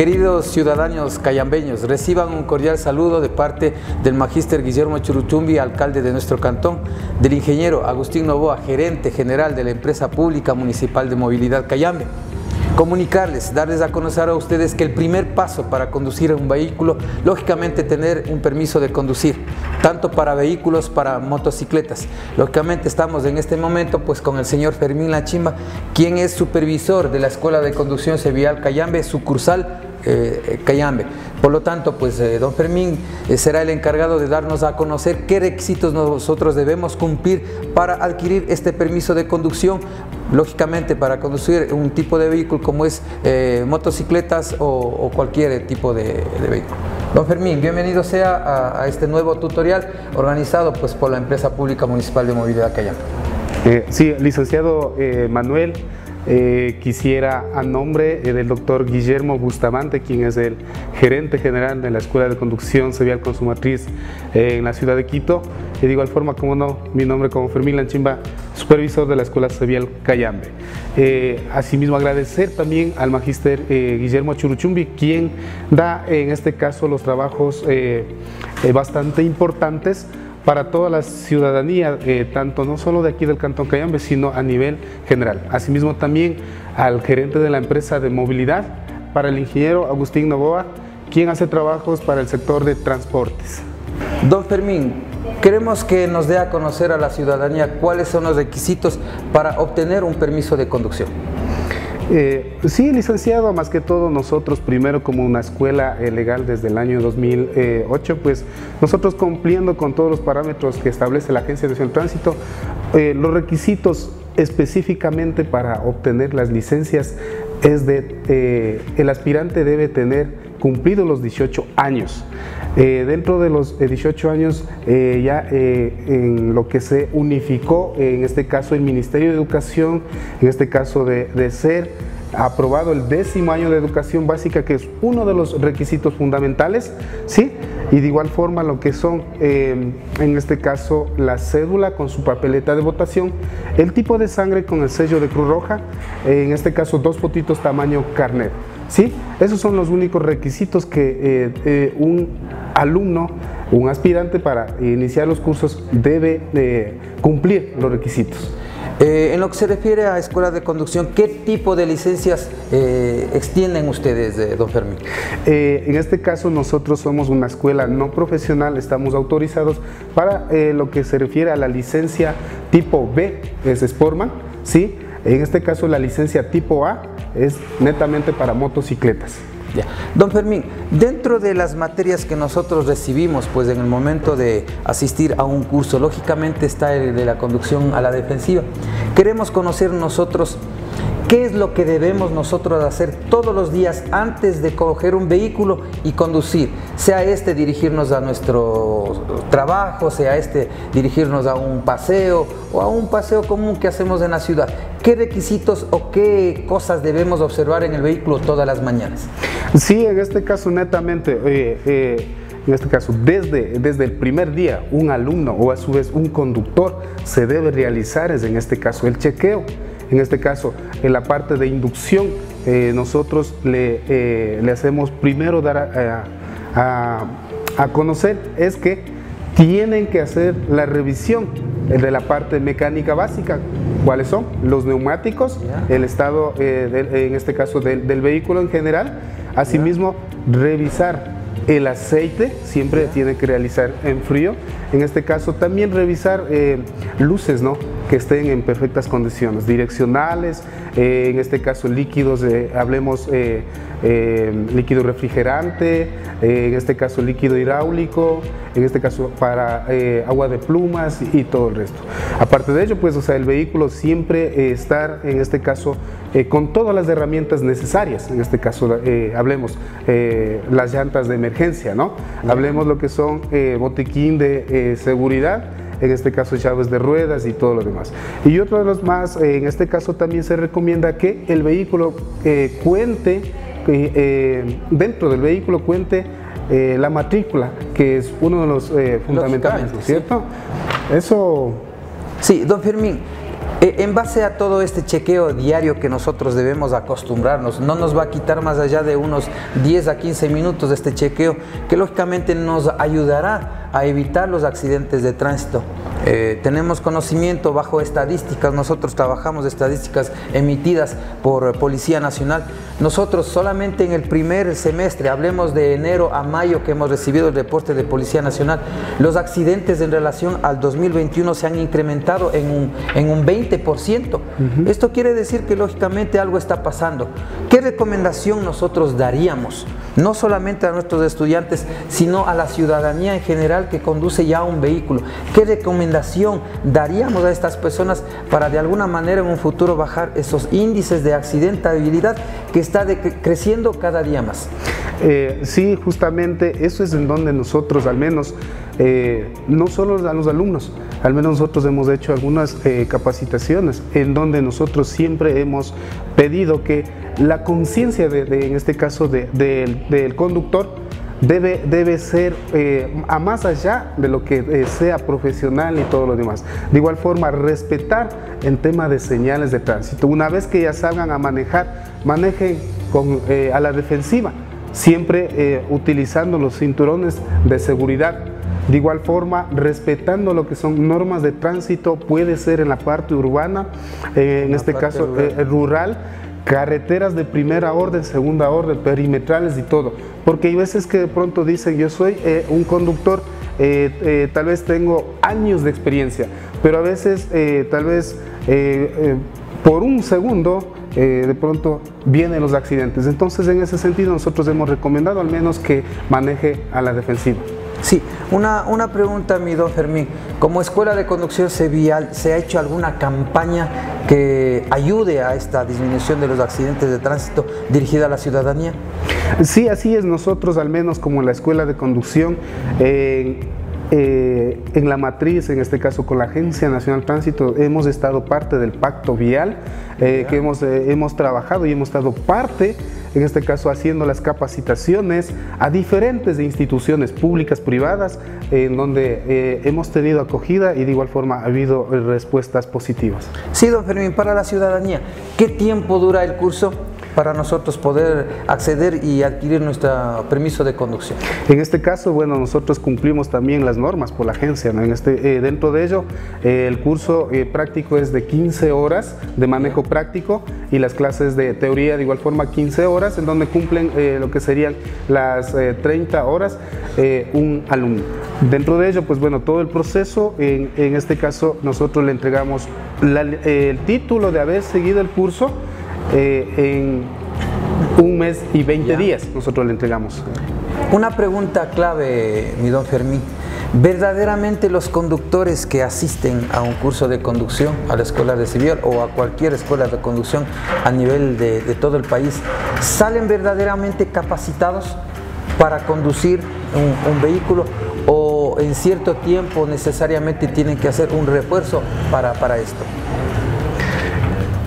Queridos ciudadanos cayambeños, reciban un cordial saludo de parte del magíster Guillermo Churuchumbi, alcalde de nuestro cantón, del ingeniero Agustín Novoa, gerente general de la empresa pública municipal de movilidad Cayambe comunicarles, darles a conocer a ustedes que el primer paso para conducir un vehículo, lógicamente tener un permiso de conducir, tanto para vehículos, para motocicletas. Lógicamente estamos en este momento pues con el señor Fermín Lachimba, quien es supervisor de la Escuela de Conducción Cevial Cayambe, sucursal eh, Cayambe. Por lo tanto, pues eh, don Fermín eh, será el encargado de darnos a conocer qué requisitos nosotros debemos cumplir para adquirir este permiso de conducción lógicamente para conducir un tipo de vehículo como es eh, motocicletas o, cualquier tipo de, vehículo. Don Fermín, bienvenido sea a, este nuevo tutorial organizado pues, por la empresa pública municipal de movilidad Cayambe. sí, licenciado Manuel, eh, quisiera a nombre eh, del doctor Guillermo Bustamante, quien es el gerente general de la Escuela de Conducción Cevial Consumatriz eh, en la ciudad de Quito, y de igual forma, como no, mi nombre como Fermín Lanchimba, supervisor de la Escuela Cevial Cayambe. asimismo, agradecer también al magíster Guillermo Churuchumbi, quien da en este caso los trabajos bastante importantes para toda la ciudadanía, eh, tanto no solo de aquí del Cantón Cayambe, sino a nivel general. Asimismo también al gerente de la empresa de movilidad, para el ingeniero Agustín Novoa, quien hace trabajos para el sector de transportes. Don Fermín, queremos que nos dé a conocer a la ciudadanía cuáles son los requisitos para obtener un permiso de conducción. Eh, sí, licenciado, más que todo nosotros, primero como una escuela eh, legal desde el año 2008, pues nosotros cumpliendo con todos los parámetros que establece la Agencia de Tránsito, eh, los requisitos específicamente para obtener las licencias es de, el aspirante debe tener cumplido los 18 años. Dentro de los 18 años ya en lo que se unificó, en este caso el Ministerio de Educación, en este caso de, de ser aprobado el décimo año de educación básica, que es uno de los requisitos fundamentales, ¿sí? Y de igual forma lo que son, eh, en este caso, la cédula con su papeleta de votación, el tipo de sangre con el sello de Cruz Roja, en este caso dos fotitos tamaño carnet, ¿sí? Esos son los únicos requisitos que eh, eh, un alumno, un aspirante para iniciar los cursos debe cumplir los requisitos. Eh, en lo que se refiere a escuelas de conducción, ¿qué tipo de licencias eh, extienden ustedes, eh, don Fermín? en este caso nosotros somos una escuela no profesional, estamos autorizados para lo que se refiere a la licencia tipo B, es Sportman, ¿sí? En este caso la licencia tipo A es netamente para motocicletas. Don Fermín, dentro de las materias que nosotros recibimos, pues en el momento de asistir a un curso, lógicamente está el de la conducción a la defensiva. Queremos conocer nosotros ¿Qué es lo que debemos nosotros hacer todos los días antes de coger un vehículo y conducir? Sea este dirigirnos a nuestro trabajo, sea este dirigirnos a un paseo o a un paseo común que hacemos en la ciudad. ¿Qué requisitos o qué cosas debemos observar en el vehículo todas las mañanas? Sí, en este caso netamente, eh, en este caso, desde, desde el primer día, un alumno o a su vez un conductor se debe realizar, es en este caso, el chequeo en este caso, en la parte de inducción, eh, nosotros le, eh, le, hacemos primero dar a, a, conocer es que tienen que hacer la revisión de la parte mecánica básica. ¿Cuáles son? Los neumáticos, el estado, eh, en este caso, del, del, vehículo en general. Asimismo, revisar el aceite, siempre tiene que realizar en frío. En este caso, también revisar luces, ¿no? Que estén en perfectas condiciones, direccionales, eh, en este caso líquidos, hablemos eh, eh, líquido refrigerante, en este caso líquido hidráulico, en este caso para agua de plumas y, todo el resto. Aparte de ello, pues, o sea, el vehículo siempre estar, en este caso, con todas las herramientas necesarias, en este caso, hablemos las llantas de emergencia, ¿no? Hablemos lo que son botiquín de seguridad, en este caso llaves de ruedas y todo lo demás. Y otro de los más, eh, en este caso también se recomienda que el vehículo eh, cuente, eh, dentro del vehículo cuente la matrícula, que es uno de los fundamentales, ¿cierto? Eso... Sí, don Fermín, en base a todo este chequeo diario que nosotros debemos acostumbrarnos, no nos va a quitar más allá de unos 10 a 15 minutos este chequeo, que lógicamente nos ayudará a evitar los accidentes de tránsito. Eh, tenemos conocimiento bajo estadísticas, nosotros trabajamos estadísticas emitidas por Policía Nacional. Nosotros solamente en el primer semestre, hablemos de enero a mayo que hemos recibido el reporte de Policía Nacional, los accidentes en relación al 2021 se han incrementado en un, en un 20%. Esto quiere decir que lógicamente algo está pasando. ¿Qué recomendación nosotros daríamos? No solamente a nuestros estudiantes, sino a la ciudadanía en general que conduce ya un vehículo. ¿Qué recomendación daríamos a estas personas para de alguna manera en un futuro bajar esos índices de accidentabilidad que está creciendo cada día más? Eh, sí, justamente eso es en donde nosotros, al menos, eh, no solo a los alumnos, al menos nosotros hemos hecho algunas eh, capacitaciones en donde nosotros siempre hemos pedido que la conciencia, de, en este caso del conductor, debe, debe ser a más allá de lo que sea profesional y todo lo demás. De igual forma, respetar en tema de señales de tránsito. Una vez que ya salgan a manejar, manejen con, a la defensiva siempre eh, utilizando los cinturones de seguridad. De igual forma, respetando lo que son normas de tránsito, puede ser en la parte urbana, eh, en este caso eh, rural. Carreteras de primera orden, segunda orden, perimetrales y todo. Porque hay veces que de pronto dicen, yo soy un conductor, tal vez tengo años de experiencia, pero a veces tal vez por un segundo eh, de pronto vienen los accidentes. Entonces, en ese sentido, nosotros hemos recomendado al menos que maneje a la defensiva. Sí, una, una pregunta, mi don Fermín. Como Escuela de Conducción Vial, ¿se ha hecho alguna campaña que ayude a esta disminución de los accidentes de tránsito dirigida a la ciudadanía? Sí, así es. Nosotros, al menos como la Escuela de Conducción, eh, eh, en la matriz, en este caso con la Agencia Nacional de Tránsito, hemos estado parte del pacto vial, eh, que hemos, eh, hemos trabajado y hemos estado parte, en este caso haciendo las capacitaciones a diferentes instituciones públicas, privadas, en donde hemos tenido acogida y de igual forma ha habido respuestas positivas. Sí, don Fermín, para la ciudadanía, ¿qué tiempo dura el curso? Para nosotros poder acceder y adquirir nuestro permiso de conducción? En este caso, bueno, nosotros cumplimos también las normas por la agencia. En este, eh, dentro de ello, eh, el curso eh, práctico es de 15 horas de manejo práctico y las clases de teoría de igual forma 15 horas, en donde cumplen lo que serían las 30 horas un alumno. Dentro de ello, pues bueno, todo el proceso, en, en este caso nosotros le entregamos el título de haber seguido el curso, eh, en un mes y 20 días nosotros le entregamos. Una pregunta clave, mi don Fermín. ¿Verdaderamente los conductores que asisten a un curso de conducción, a la escuela de civil o a cualquier escuela de conducción a nivel de, todo el país, salen verdaderamente capacitados para conducir un, vehículo o en cierto tiempo necesariamente tienen que hacer un refuerzo para, para esto?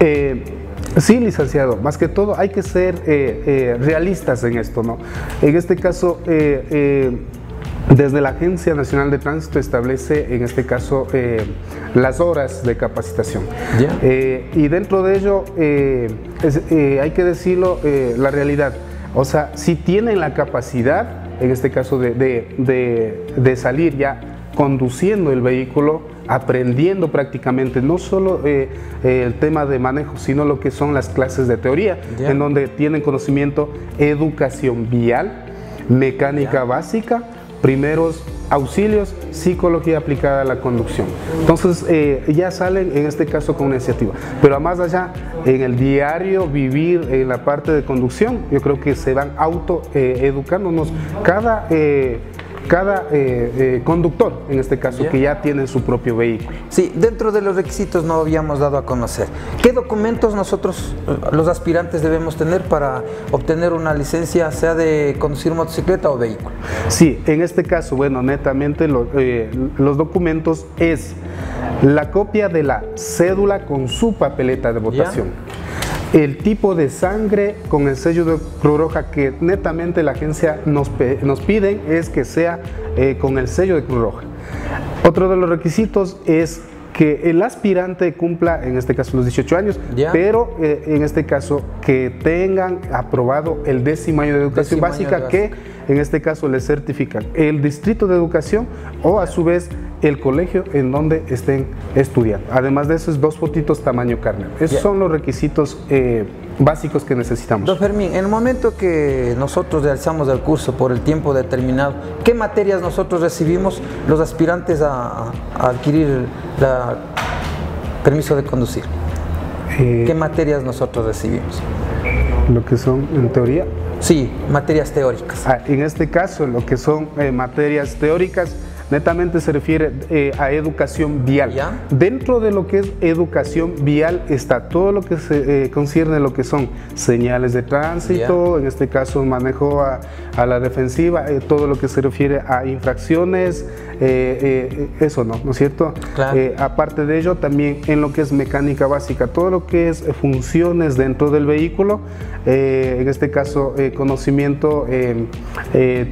Eh, Sí, licenciado, más que todo hay que ser eh, eh, realistas en esto, ¿no? En este caso, eh, desde la Agencia Nacional de Tránsito establece, en este caso, las horas de capacitación. y dentro de ello, hay que decirlo, la realidad. O sea, si tienen la capacidad, en este caso, de salir ya conduciendo el vehículo, aprendiendo prácticamente no solo eh, eh, el tema de manejo, sino lo que son las clases de teoría, en donde tienen conocimiento educación vial, mecánica básica, primeros auxilios, psicología aplicada a la conducción. Entonces eh, ya salen en este caso con una iniciativa. Pero más allá, en el diario vivir en la parte de conducción, yo creo que se van auto educándonos cada cada eh, eh, conductor, en este caso, que ya tiene su propio vehículo. Sí, dentro de los requisitos no habíamos dado a conocer. ¿Qué documentos nosotros, eh, los aspirantes, debemos tener para obtener una licencia, sea de conducir motocicleta o vehículo? Sí, en este caso, bueno, netamente los documentos es la copia de la cédula con su papeleta de votación el tipo de sangre con el sello de Cruz Roja que netamente la agencia nos, nos es que sea eh, con el sello de Cruz Roja. Otro de los requisitos es que el aspirante cumpla, en este caso los 18 años, pero eh, en este caso que tengan aprobado el décimo año de educación básica que en este caso le certifican el distrito de educación o a su vez el colegio en donde estén estudiando. Además de esos dos fotitos tamaño carne. Esos son los requisitos eh, básicos que necesitamos. Don Fermín, en el momento que nosotros realizamos el curso por el tiempo determinado, ¿qué materias nosotros recibimos los aspirantes a, adquirir el permiso de conducir? Eh, ¿Qué materias nosotros recibimos? Lo que son, en teoría. Sí, materias teóricas. Ah, en este caso, lo que son eh, materias teóricas, netamente se refiere eh, a educación vial. Dentro de lo que es educación vial está todo lo que se eh, concierne a lo que son señales de tránsito, en este caso manejo a, la defensiva, eh, todo lo que se refiere a infracciones, eso no, ¿no es cierto? aparte de ello, también en lo que es mecánica básica, todo lo que es funciones dentro del vehículo, en este caso conocimiento,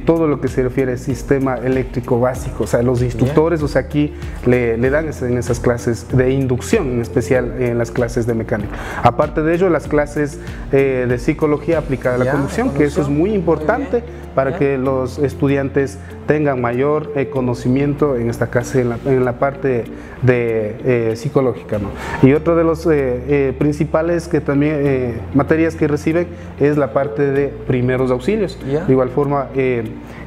todo lo que se refiere al sistema eléctrico básico, sea, los instructores, o sea, aquí le, dan en esas clases de inducción, en especial en las clases de mecánica. Aparte de ello, las clases eh, de psicología aplicada a la conducción, que eso es muy importante para que los estudiantes tengan mayor eh, conocimiento en esta clase, en la, parte de eh, psicológica. ¿no? Y otro de los principales que también materias que reciben es la parte de primeros auxilios. De igual forma,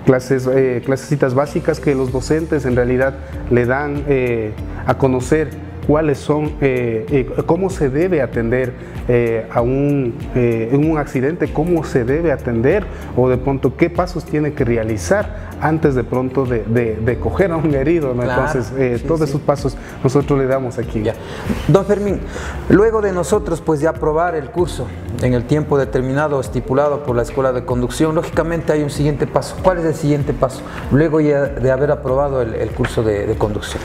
clases, eh, clasecitas básicas que los docentes en realidad le dan eh, a conocer cuáles son, eh, eh, cómo se debe atender eh, a un, en un accidente, cómo se debe atender o de pronto qué pasos tiene que realizar antes de pronto de, de, coger a un herido. Entonces, todos esos pasos nosotros le damos aquí. Ya. Don Fermín, luego de nosotros pues de aprobar el curso en el tiempo determinado estipulado por la Escuela de Conducción, lógicamente hay un siguiente paso. ¿Cuál es el siguiente paso? Luego ya de haber aprobado el, curso de, de conducción.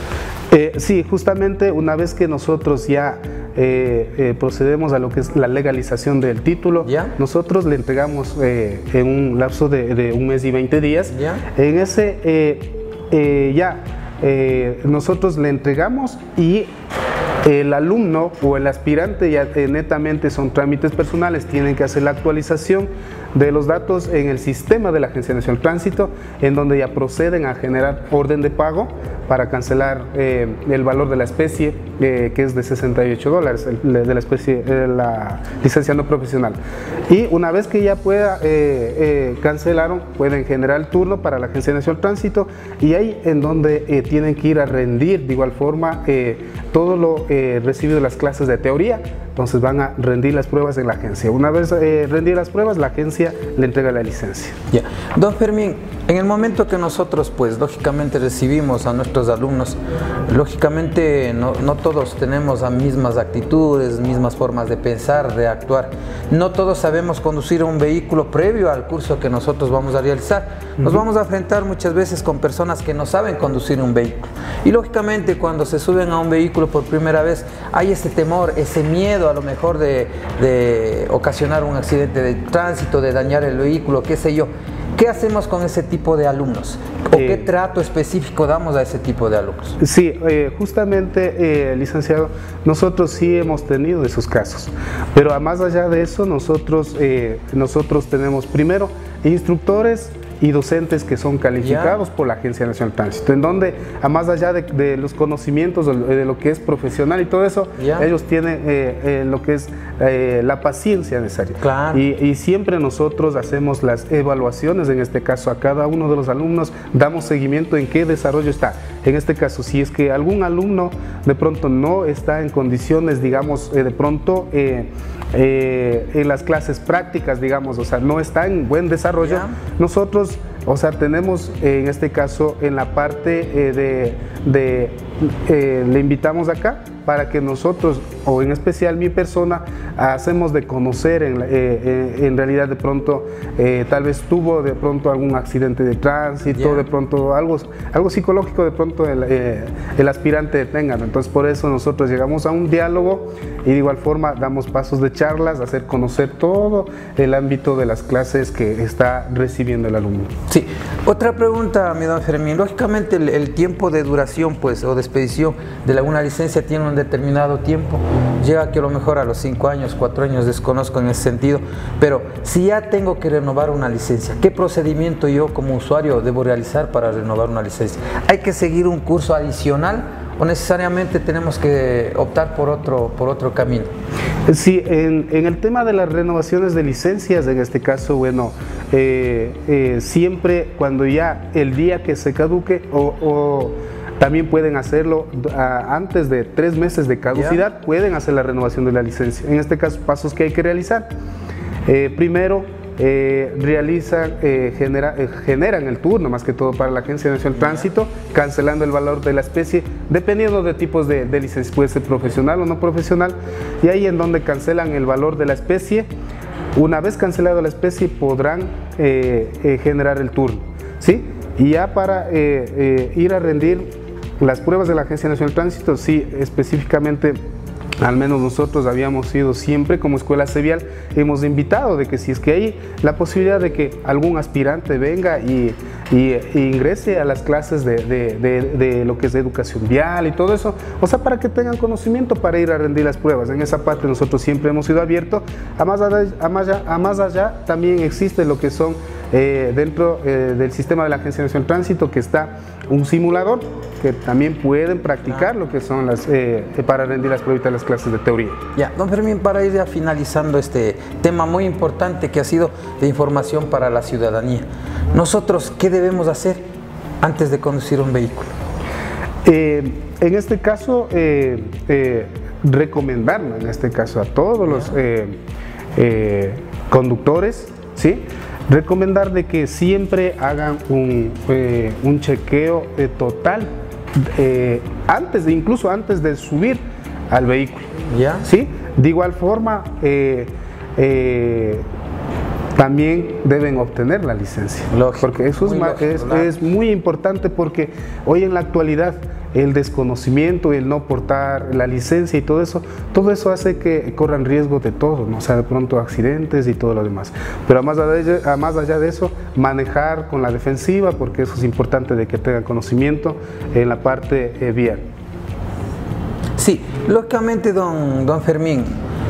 Eh, sí, justamente una vez que nosotros ya eh, eh, procedemos a lo que es la legalización del título, nosotros le entregamos en un lapso de, un mes y 20 días. En ese ya nosotros le entregamos y el alumno o el aspirante ya netamente son trámites personales, tienen que hacer la actualización de los datos en el sistema de la Agencia Nacional de Tránsito, en donde ya proceden a generar orden de pago para cancelar eh, el valor de la especie, eh, que es de 68 dólares, de la especie, de la licencia no profesional. Y una vez que ya pueda, eh, cancelaron, pueden generar el turno para la Agencia Nacional de Tránsito y ahí en donde tienen que ir a rendir de igual forma todo lo recibido de las clases de teoría, entonces van a rendir las pruebas en la agencia. Una vez rendir las pruebas, la agencia le entrega la licencia. Ya. Don Fermín, en el momento que nosotros, pues lógicamente recibimos a nuestros alumnos, lógicamente no, todos tenemos las mismas actitudes, mismas formas de pensar, de actuar. No todos sabemos conducir un vehículo previo al curso que nosotros vamos a realizar. Nos vamos a enfrentar muchas veces con personas que no saben conducir un vehículo. Y lógicamente cuando se suben a un vehículo por primera vez, hay ese temor, ese miedo a lo mejor de, de ocasionar un accidente de tránsito, de dañar el vehículo, qué sé yo. ¿Qué hacemos con ese tipo de alumnos? ¿O qué eh, trato específico damos a ese tipo de alumnos? Sí, eh, justamente, eh, licenciado, nosotros sí hemos tenido esos casos, pero más allá de eso, nosotros, nosotros tenemos primero instructores y docentes que son calificados por la Agencia Nacional de Tránsito, en donde, a más allá de, los conocimientos de, lo que es profesional y todo eso, ellos tienen eh, eh, lo que es eh, la paciencia necesaria. Y, siempre nosotros hacemos las evaluaciones, en este caso a cada uno de los alumnos, damos seguimiento en qué desarrollo está. En este caso, si es que algún alumno de pronto no está en condiciones, digamos, de pronto en las clases prácticas, digamos, o sea, no está en buen desarrollo, nosotros o sea, tenemos en este caso en la parte eh, de, eh, le invitamos acá para que nosotros, o en especial mi persona, hacemos de conocer en, eh, realidad de pronto, tal vez tuvo de pronto algún accidente de tránsito, de pronto algo, algo psicológico de pronto el, el aspirante tenga. Entonces por eso nosotros llegamos a un diálogo y de igual forma damos pasos de charlas, hacer conocer todo el ámbito de las clases que está recibiendo el alumno. Sí, otra pregunta, mi don Fermín. Lógicamente el, tiempo de duración pues, o de expedición de alguna licencia tiene un determinado tiempo. Llega que a lo mejor a los 5 años, 4 años, desconozco en ese sentido. Pero si ya tengo que renovar una licencia, ¿qué procedimiento yo como usuario debo realizar para renovar una licencia? ¿Hay que seguir un curso adicional o necesariamente tenemos que optar por otro, por otro camino? Sí, en, el tema de las renovaciones de licencias, en este caso, bueno, eh, eh, siempre cuando ya el día que se caduque o, también pueden hacerlo antes de tres meses de caducidad, pueden hacer la renovación de la licencia. En este caso, pasos que hay que realizar. Eh, primero, eh, realizan, eh, eh, generan el turno más que todo para la Agencia Nacional de Tránsito, cancelando el valor de la especie, dependiendo de tipos de, licencia, puede ser profesional o no profesional, y ahí en donde cancelan el valor de la especie, una vez cancelado la especie podrán generar el turno, ¿sí? Y ya para ir a rendir las pruebas de la Agencia Nacional de Tránsito, sí, específicamente al menos nosotros habíamos sido siempre como escuela cevial, hemos invitado de que si es que hay la posibilidad de que algún aspirante venga y, ingrese a las clases de, lo que es educación vial y todo eso, o sea, para que tengan conocimiento para ir a rendir las pruebas. En esa parte nosotros siempre hemos sido abiertos. A más allá, a más allá también existe lo que son eh, dentro eh, del sistema de la Agencia Nacional de Tránsito que está un simulador que también pueden practicar lo que son las eh, para rendir las pruebas de las clases de teoría. Ya, don Fermín, para ir ya finalizando este tema muy importante que ha sido de información para la ciudadanía, nosotros, ¿qué debemos hacer antes de conducir un vehículo? en este caso, recomendarlo, en este caso, a todos los conductores, ¿sí? Recomendar de que siempre hagan un, eh, chequeo eh, total eh, antes, incluso antes de subir al vehículo. ¿Ya? ¿Sí? De igual forma, también deben obtener la licencia. Porque eso es, es muy importante porque hoy en la actualidad el desconocimiento, el no portar la licencia y todo eso, todo eso hace que corran riesgo de todo, ¿no? o sea, de pronto accidentes y todo lo demás. Pero a más allá, más allá de eso, manejar con la defensiva, porque eso es importante de que tengan conocimiento en la parte eh, vial. Sí, lógicamente, don, don Fermín,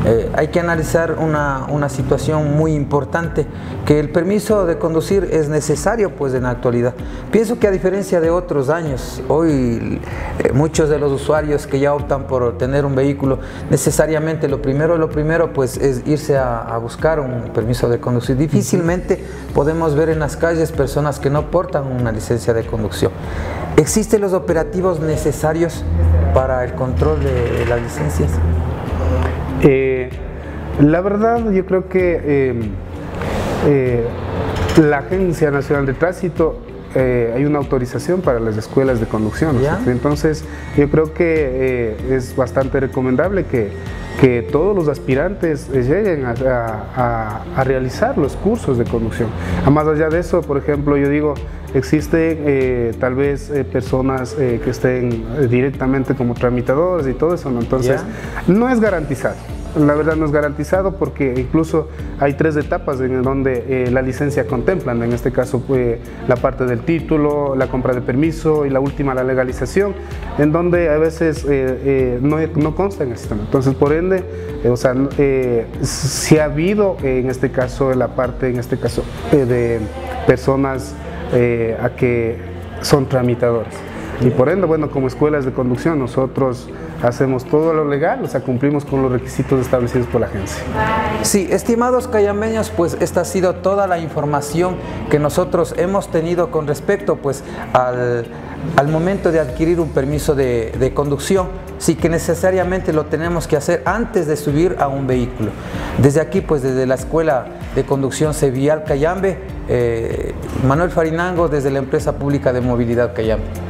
eh, hay que analizar una, situación muy importante, que el permiso de conducir es necesario pues en la actualidad. Pienso que a diferencia de otros años, hoy eh, muchos de los usuarios que ya optan por tener un vehículo, necesariamente lo primero, lo primero pues es irse a, buscar un permiso de conducir. Difícilmente podemos ver en las calles personas que no portan una licencia de conducción. ¿Existen los operativos necesarios para el control de las licencias? Eh, la verdad, yo creo que eh, eh, la Agencia Nacional de Tránsito hay una autorización para las escuelas de conducción. Entonces, yo creo que es bastante recomendable que, que todos los aspirantes lleguen a, a, realizar los cursos de conducción. A más allá de eso, por ejemplo, yo digo, existen tal vez personas que estén directamente como tramitadores y todo eso, entonces no es garantizado la verdad no es garantizado porque incluso hay tres etapas en donde eh, la licencia contemplan, en este caso eh, la parte del título, la compra de permiso y la última la legalización, en donde a veces eh, no, no, consta en el sistema. Entonces, por ende, o sea, si ha habido en este caso la parte, en este caso, de personas a que son tramitadores. Y por ende, bueno, como escuelas de conducción, nosotros hacemos todo lo legal, o sea, cumplimos con los requisitos establecidos por la agencia. Sí, estimados cayameños, pues esta ha sido toda la información que nosotros hemos tenido con respecto pues al, momento de adquirir un permiso de, conducción, sí que necesariamente lo tenemos que hacer antes de subir a un vehículo. Desde aquí, pues desde la Escuela de Conducción Sevial Cayambe, eh, Manuel Farinango desde la Empresa Pública de Movilidad Cayambe.